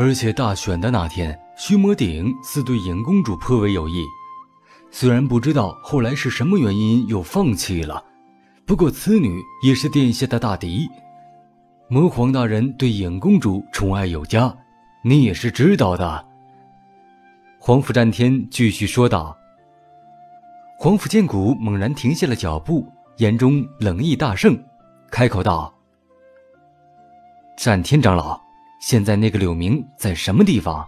而且大选的那天，虚魔鼎似对尹公主颇为有意。虽然不知道后来是什么原因又放弃了，不过此女也是殿下的大敌。魔皇大人对尹公主宠爱有加，你也是知道的。皇甫战天继续说道。皇甫剑谷猛然停下了脚步，眼中冷意大盛，开口道：“战天长老。”现在那个柳明在什么地方？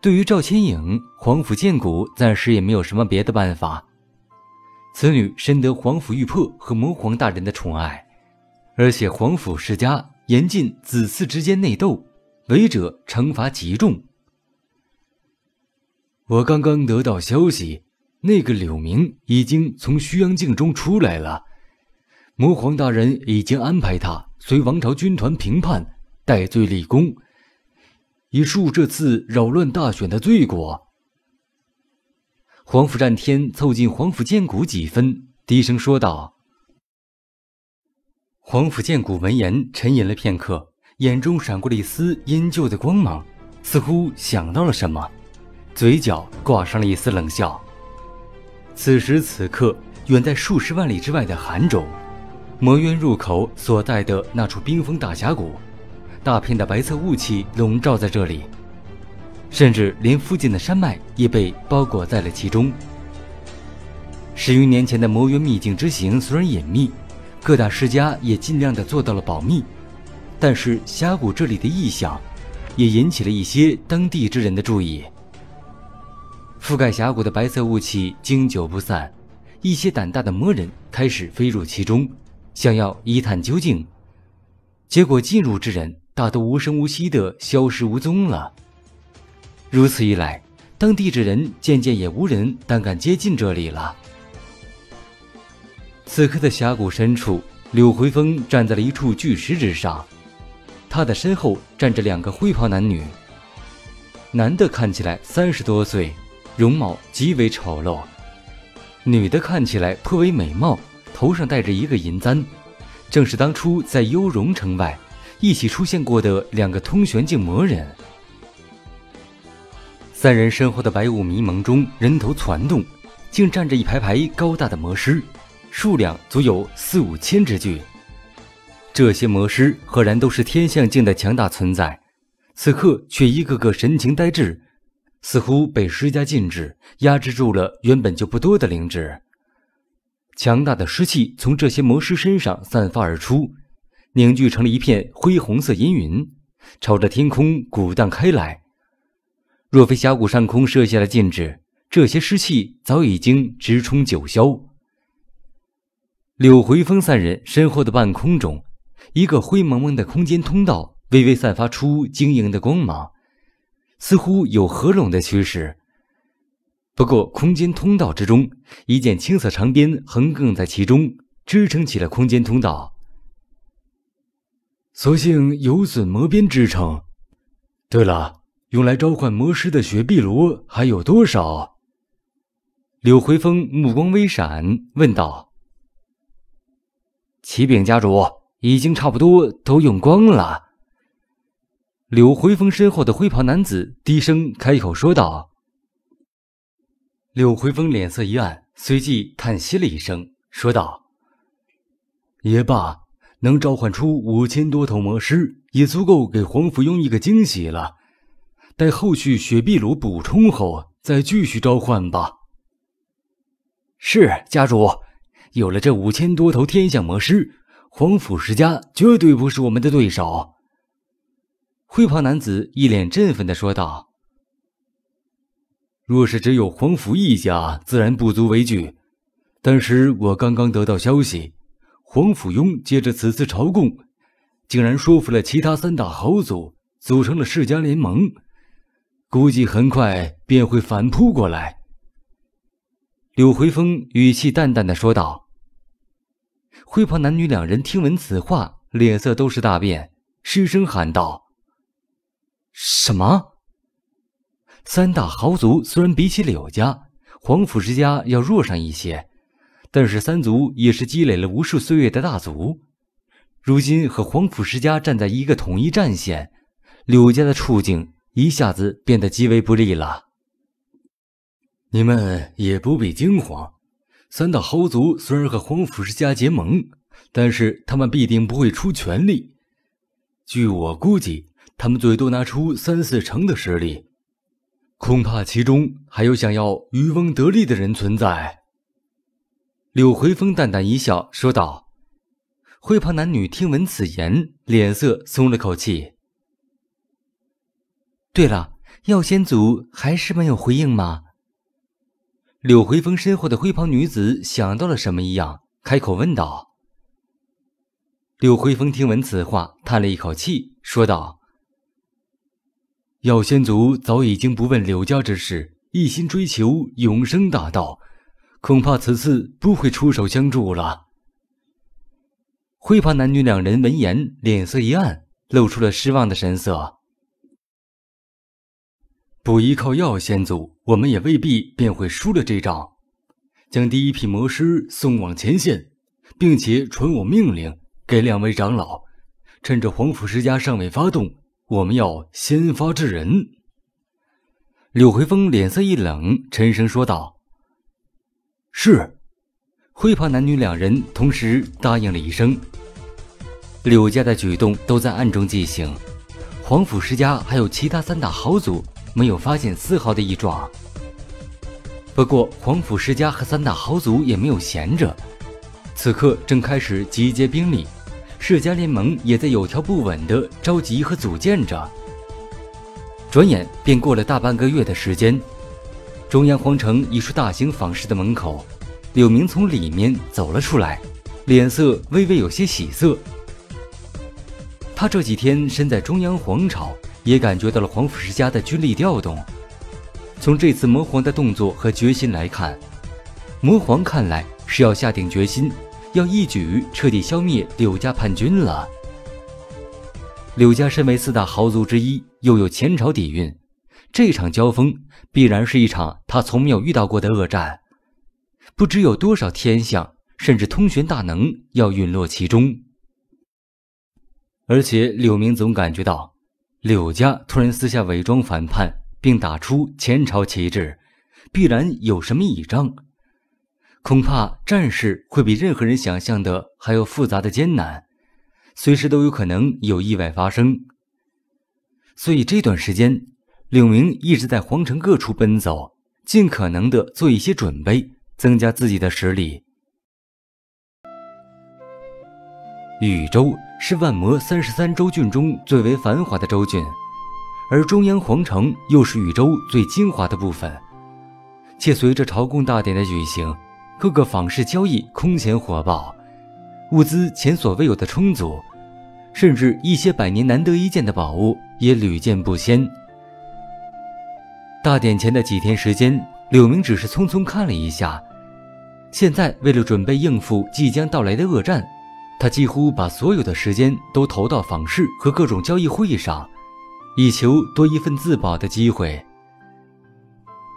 对于赵千影，皇甫剑谷暂时也没有什么别的办法。此女深得皇甫玉珀和魔皇大人的宠爱，而且皇甫世家严禁子嗣之间内斗，违者惩罚极重。我刚刚得到消息，那个柳明已经从虚阳境中出来了，魔皇大人已经安排他随王朝军团平叛。戴罪立功，以恕这次扰乱大选的罪过。皇甫战天凑近皇甫剑骨几分，低声说道：“皇甫剑骨闻言沉吟了片刻，眼中闪过了一丝阴旧的光芒，似乎想到了什么，嘴角挂上了一丝冷笑。此时此刻，远在数十万里之外的韩州，魔渊入口所在的那处冰封大峡谷。”大片的白色雾气笼罩在这里，甚至连附近的山脉也被包裹在了其中。十余年前的魔渊秘境之行虽然隐秘，各大世家也尽量的做到了保密，但是峡谷这里的异象，也引起了一些当地之人的注意。覆盖峡谷的白色雾气经久不散，一些胆大的魔人开始飞入其中，想要一探究竟。结果进入之人。大都无声无息地消失无踪了。如此一来，当地之人渐渐也无人胆敢接近这里了。此刻的峡谷深处，柳回风站在了一处巨石之上，他的身后站着两个灰袍男女。男的看起来三十多岁，容貌极为丑陋；女的看起来颇为美貌，头上戴着一个银簪，正是当初在幽容城外。一起出现过的两个通玄境魔人，三人身后的白雾迷蒙中，人头攒动，竟站着一排排高大的魔师，数量足有四五千之巨。这些魔师赫然都是天象境的强大存在，此刻却一个个神情呆滞，似乎被施加禁制，压制住了原本就不多的灵智。强大的湿气从这些魔师身上散发而出。凝聚成了一片灰红色阴云，朝着天空鼓荡开来。若非峡谷上空设下了禁制，这些湿气早已经直冲九霄。柳回风三人身后的半空中，一个灰蒙蒙的空间通道微微散发出晶莹的光芒，似乎有合拢的趋势。不过，空间通道之中，一件青色长鞭横亘在其中，支撑起了空间通道。所幸有损魔鞭支撑。对了，用来召唤魔师的雪碧罗还有多少？柳回风目光微闪，问道：“启禀家主，已经差不多都用光了。”柳回风身后的灰袍男子低声开口说道。柳回风脸色一暗，随即叹息了一声，说道：“也罢。”能召唤出五千多头魔师，也足够给黄甫庸一个惊喜了。待后续雪碧炉补充后，再继续召唤吧。是家主，有了这五千多头天象魔师，黄甫世家绝对不是我们的对手。灰袍男子一脸振奋地说道：“若是只有黄甫一家，自然不足为惧。但是我刚刚得到消息。”黄甫庸借着此次朝贡，竟然说服了其他三大豪族，组成了世家联盟，估计很快便会反扑过来。柳回风语气淡淡的说道。灰袍男女两人听闻此话，脸色都是大变，失声喊道：“什么？”三大豪族虽然比起柳家、黄甫之家要弱上一些。但是三族也是积累了无数岁月的大族，如今和皇甫世家站在一个统一战线，柳家的处境一下子变得极为不利了。你们也不必惊慌，三大豪族虽然和皇甫世家结盟，但是他们必定不会出全力。据我估计，他们最多拿出三四成的实力，恐怕其中还有想要渔翁得利的人存在。柳回风淡淡一笑，说道：“灰袍男女听闻此言，脸色松了口气。对了，药仙族还是没有回应吗？”柳回风身后的灰袍女子想到了什么一样，开口问道。柳回风听闻此话，叹了一口气，说道：“药仙族早已经不问柳家之事，一心追求永生大道，恐怕此次不会出手相助了。”灰袍男女两人闻言，脸色一暗，露出了失望的神色。不依靠药仙祖，我们也未必便会输了这仗。将第一批魔师送往前线，并且传我命令给两位长老，趁着皇甫世家尚未发动，我们要先发制人。柳回风脸色一冷，沉声说道：“是。”灰袍男女两人同时答应了一声。柳家的举动都在暗中进行，皇甫世家还有其他三大豪族。没有发现丝毫的异状。不过，皇甫世家和三大豪族也没有闲着，此刻正开始集结兵力，世家联盟也在有条不紊地召集和组建着。转眼便过了大半个月的时间，中央皇城一处大型坊市的门口，柳明从里面走了出来，脸色微微有些喜色。他这几天身在中央皇朝。也感觉到了皇府世家的军力调动。从这次魔皇的动作和决心来看，魔皇看来是要下定决心，要一举彻底消灭柳家叛军了。柳家身为四大豪族之一，又有前朝底蕴，这场交锋必然是一场他从没有遇到过的恶战。不知有多少天象，甚至通玄大能要陨落其中。而且柳明总感觉到。柳家突然私下伪装反叛，并打出前朝旗帜，必然有什么倚仗。恐怕战事会比任何人想象的还要复杂的艰难，随时都有可能有意外发生。所以这段时间，柳明一直在皇城各处奔走，尽可能的做一些准备，增加自己的实力。禹州。是万魔三十三州郡中最为繁华的州郡，而中央皇城又是禹州最精华的部分。且随着朝贡大典的举行，各个坊市交易空前火爆，物资前所未有的充足，甚至一些百年难得一见的宝物也屡见不鲜。大典前的几天时间，柳明只是匆匆看了一下，现在为了准备应付即将到来的恶战。他几乎把所有的时间都投到访视和各种交易会议上，以求多一份自保的机会。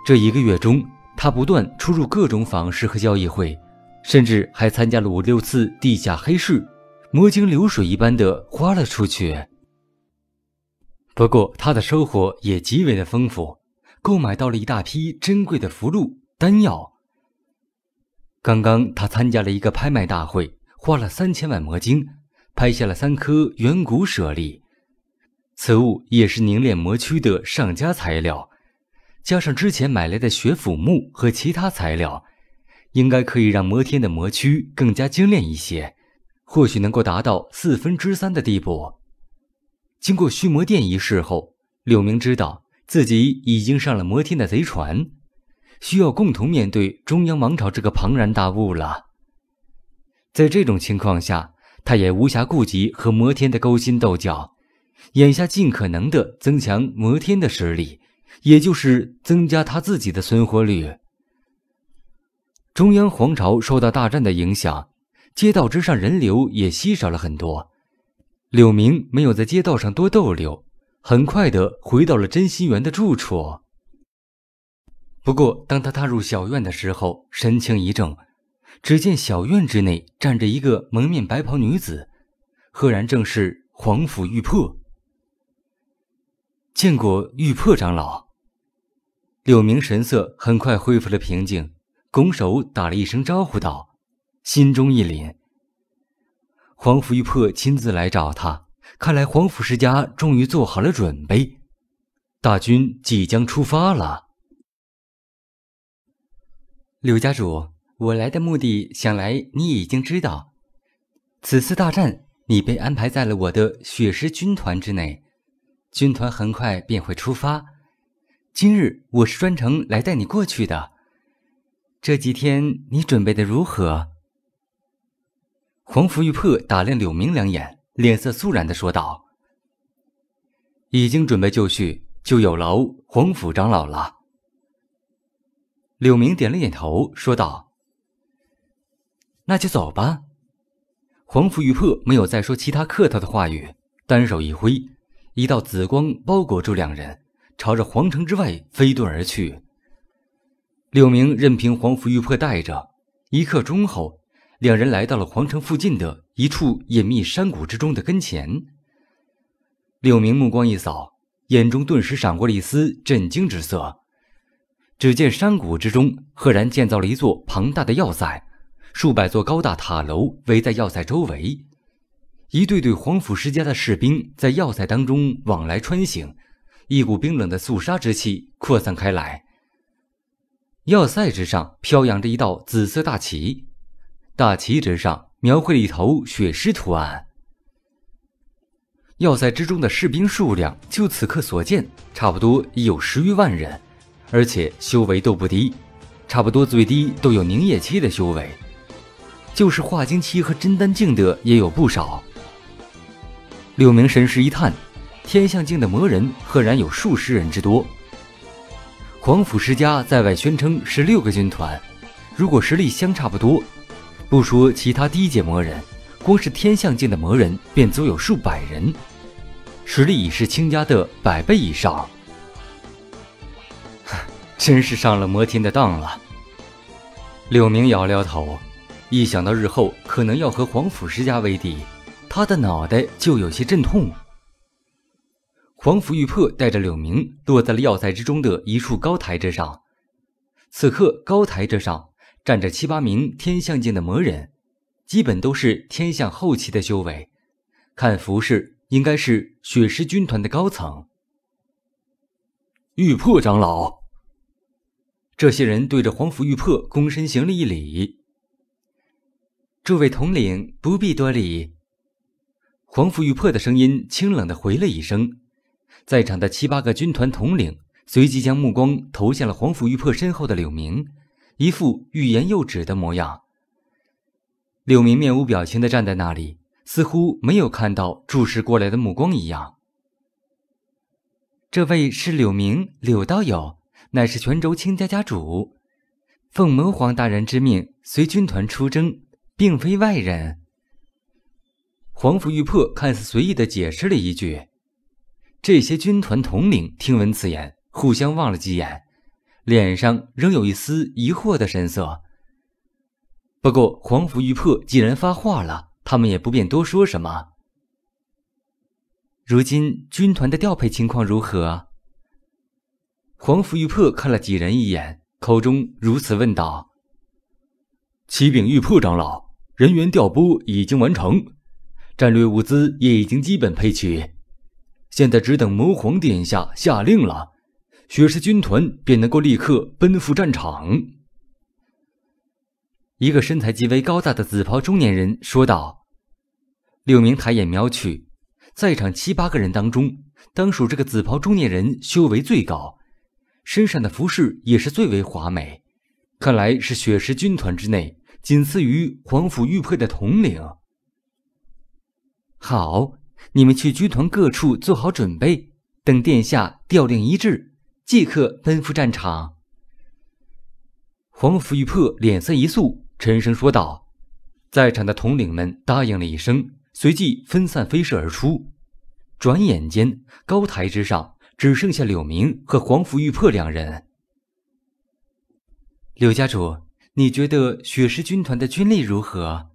这一个月中，他不断出入各种访视和交易会，甚至还参加了五六次地下黑市，魔晶流水一般的花了出去。不过，他的收获也极为的丰富，购买到了一大批珍贵的符箓、丹药。刚刚，他参加了一个拍卖大会。花了三千万魔晶，拍下了三颗远古舍利，此物也是凝练魔躯的上佳材料，加上之前买来的血斧木和其他材料，应该可以让魔天的魔躯更加精炼一些，或许能够达到四分之三的地步。经过虚魔殿一事后，柳明知道自己已经上了摩天的贼船，需要共同面对中央王朝这个庞然大物了。在这种情况下，他也无暇顾及和摩天的勾心斗角，眼下尽可能的增强摩天的实力，也就是增加他自己的存活率。中央皇朝受到大战的影响，街道之上人流也稀少了很多。柳明没有在街道上多逗留，很快的回到了真心园的住处。不过，当他踏入小院的时候，神情一怔。只见小院之内站着一个蒙面白袍女子，赫然正是皇甫玉珀。见过玉破长老。柳明神色很快恢复了平静，拱手打了一声招呼道：“心中一凛。皇甫玉破亲自来找他，看来皇甫世家终于做好了准备，大军即将出发了。”柳家主，我来的目的，想来你已经知道。此次大战，你被安排在了我的血狮军团之内，军团很快便会出发。今日我是专程来带你过去的。这几天你准备的如何？黄福玉破打量柳明两眼，脸色肃然的说道：“已经准备就绪，就有劳黄府长老了。”柳明点了点头，说道：“那就走吧。”黄甫玉破没有再说其他客套的话语，单手一挥，一道紫光包裹住两人，朝着皇城之外飞遁而去。柳明任凭黄甫玉破带着，一刻钟后，两人来到了皇城附近的一处隐秘山谷之中的跟前。柳明目光一扫，眼中顿时闪过了一丝震惊之色。只见山谷之中赫然建造了一座庞大的要塞。数百座高大塔楼围在要塞周围，一队队皇甫世家的士兵在要塞当中往来穿行，一股冰冷的肃杀之气扩散开来。要塞之上飘扬着一道紫色大旗，大旗之上描绘了一头血狮图案。要塞之中的士兵数量，就此刻所见，差不多已有十余万人，而且修为都不低，差不多最低都有凝液期的修为。就是化精期和真丹境的也有不少。六名神识一探，天象境的魔人赫然有数十人之多。皇府世家在外宣称是六个军团，如果实力相差不多，不说其他低阶魔人，光是天象境的魔人便足有数百人，实力已是卿家的百倍以上。真是上了魔天的当了。柳明摇了摇头。一想到日后可能要和皇甫世家为敌，他的脑袋就有些阵痛。皇甫玉破带着柳明落在了要塞之中的一处高台之上。此刻高台之上站着七八名天象境的魔人，基本都是天象后期的修为，看服饰应该是血狮军团的高层。玉破长老，这些人对着皇甫玉破躬身行了一礼。诸位统领不必多礼。黄甫玉破的声音清冷的回了一声，在场的七八个军团统领随即将目光投向了黄甫玉破身后的柳明，一副欲言又止的模样。柳明面无表情的站在那里，似乎没有看到注视过来的目光一样。这位是柳明，柳道友，乃是泉州卿家家主，奉魔皇大人之命，随军团出征。并非外人。黄甫玉破看似随意的解释了一句，这些军团统领听闻此言，互相望了几眼，脸上仍有一丝疑惑的神色。不过黄甫玉破既然发话了，他们也不便多说什么。如今军团的调配情况如何？黄甫玉破看了几人一眼，口中如此问道：“启禀玉破长老。”人员调拨已经完成，战略物资也已经基本配齐，现在只等魔皇殿下下令了，雪狮军团便能够立刻奔赴战场。一个身材极为高大的紫袍中年人说道。六明抬眼瞄去，在场七八个人当中，当属这个紫袍中年人修为最高，身上的服饰也是最为华美，看来是雪狮军团之内。仅次于皇甫玉佩的统领。好，你们去军团各处做好准备，等殿下调令一致，即刻奔赴战场。皇甫玉破脸色一肃，沉声说道：“在场的统领们答应了一声，随即分散飞射而出。转眼间，高台之上只剩下柳明和皇甫玉破两人。柳家主。”你觉得血狮军团的军力如何？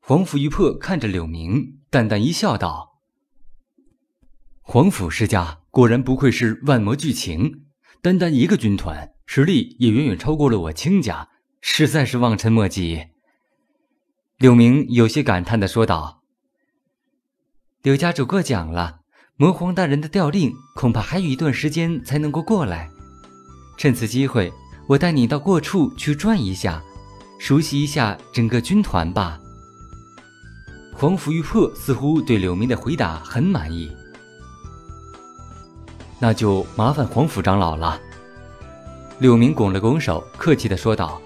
黄甫玉破看着柳明，淡淡一笑，道：“黄甫世家果。”然不愧是万魔剧情，单单一个军团实力也远远超过了我卿家，实在是望尘莫及。柳明有些感叹的说道：“柳家主过奖了，魔皇大人的调令恐怕还有一段时间才能够过来。趁此机会，我带你到过处去转一下，熟悉一下整个军团吧。”黄甫玉珀似乎对柳明的回答很满意，那就麻烦黄甫长老了。柳明拱了拱手，客气地说道。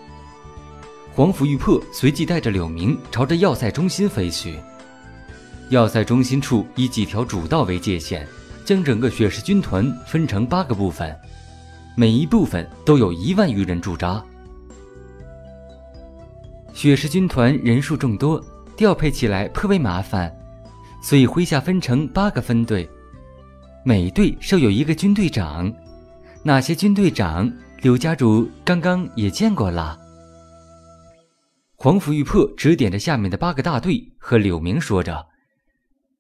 黄甫玉珀随即带着柳明朝着要塞中心飞去。要塞中心处以几条主道为界限，将整个雪氏军团分成八个部分，每一部分都有一万余人驻扎。雪氏军团人数众多。调配起来颇为麻烦，所以麾下分成八个分队，每队设有一个军队长。那些军队长，柳家主刚刚也见过了。黄甫玉珀指点着下面的八个大队，和柳明说着。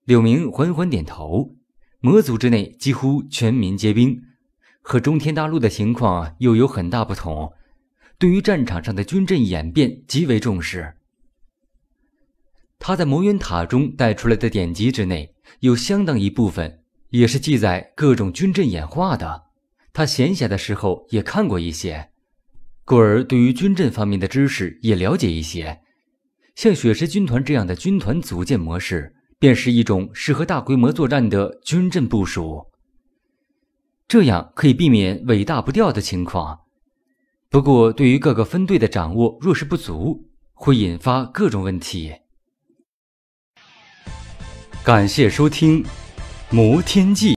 柳明缓缓点头。魔族之内几乎全民皆兵，和中天大陆的情况又有很大不同，对于战场上的军阵演变极为重视。他在魔渊塔中带出来的典籍之内，有相当一部分也是记载各种军阵演化的。他闲暇的时候也看过一些，故而对于军阵方面的知识也了解一些。像血石军团这样的军团组建模式，便是一种适合大规模作战的军阵部署。这样可以避免尾大不掉的情况。不过，对于各个分队的掌握若是不足，会引发各种问题。感谢收听《摩天记》。